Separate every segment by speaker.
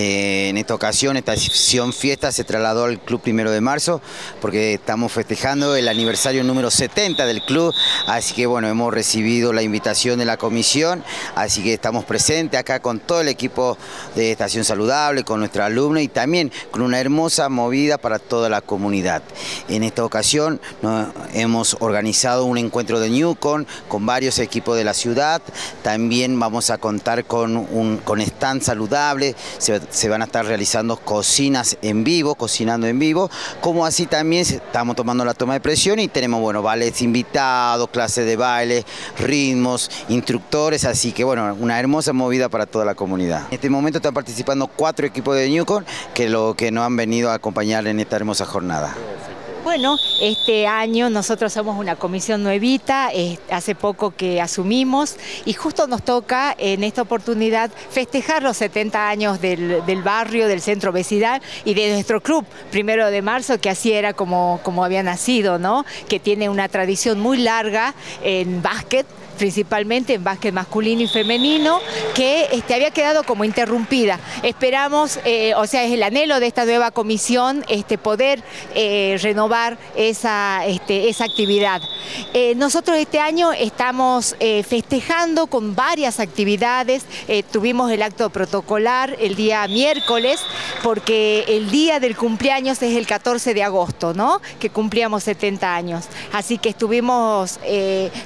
Speaker 1: Eh, en esta ocasión, esta sesión fiesta se trasladó al Club Primero de Marzo porque estamos festejando el aniversario número 70 del club, así que bueno, hemos recibido la invitación de la comisión, así que estamos presentes acá con todo el equipo de Estación Saludable, con nuestra alumna y también con una hermosa movida para toda la comunidad. En esta ocasión hemos organizado un encuentro de Newcon con varios equipos de la ciudad, también vamos a contar con un con stand saludable, se, van a estar realizando cocinas en vivo, cocinando en vivo, como así también estamos tomando la toma de presión y tenemos, bueno, ballets invitados, clases de baile, ritmos, instructores, así que, bueno, una hermosa movida para toda la comunidad. En este momento están participando cuatro equipos de Newcon que, lo, que nos han venido a acompañar en esta hermosa jornada.
Speaker 2: Bueno, este año nosotros somos una comisión nuevita, hace poco que asumimos y justo nos toca en esta oportunidad festejar los 70 años del, barrio, del centro vecinal y de nuestro club, primero de marzo, que así era como, como había nacido, ¿no? que tiene una tradición muy larga en básquet, principalmente en básquet masculino y femenino, que este, había quedado como interrumpida. Esperamos, eh, o sea, es el anhelo de esta nueva comisión este, poder eh, renovar esa, este, esa actividad. Eh, nosotros este año estamos festejando con varias actividades, tuvimos el acto protocolar el día miércoles, porque el día del cumpleaños es el 14 de agosto, ¿no? Que cumplíamos 70 años. Así que estuvimos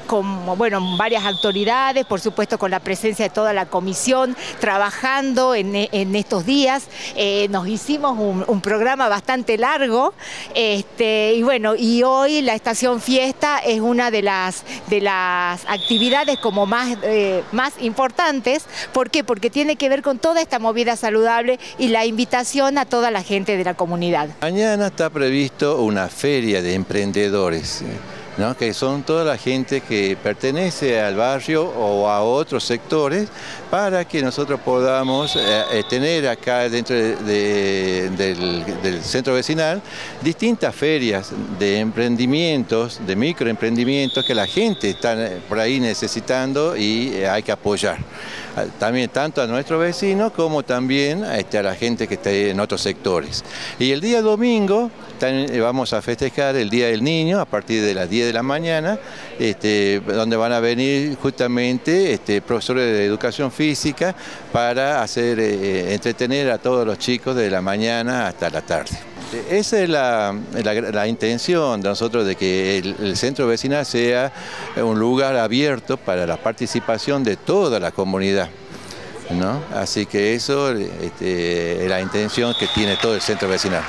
Speaker 2: con, bueno, varias autoridades, por supuesto con la presencia de toda la comisión, trabajando en, estos días. Eh, nos hicimos un, programa bastante largo este, y bueno, y hoy la estación fiesta es una de las, de las actividades como más, eh, más importantes. ¿Por qué? Porque tiene que ver con toda esta movida saludable y la invitación a toda la gente de la comunidad.
Speaker 3: Mañana está previsto una feria de emprendedores que son toda la gente que pertenece al barrio o a otros sectores para que nosotros podamos eh, eh, tener acá dentro del, centro vecinal distintas ferias de emprendimientos, de microemprendimientos que la gente está eh, por ahí necesitando y hay que apoyar. También tanto a nuestros vecinos como también este, a la gente que está en otros sectores. Y el día domingo vamos a festejar el Día del Niño a partir de las 10 de la mañana, este, donde van a venir justamente este, profesores de educación física para hacer eh, entretener a todos los chicos de la mañana hasta la tarde. Esa es la, intención de nosotros de que el, centro vecinal sea un lugar abierto para la participación de toda la comunidad. ¿no? Así que eso este, es la intención que tiene todo el centro vecinal.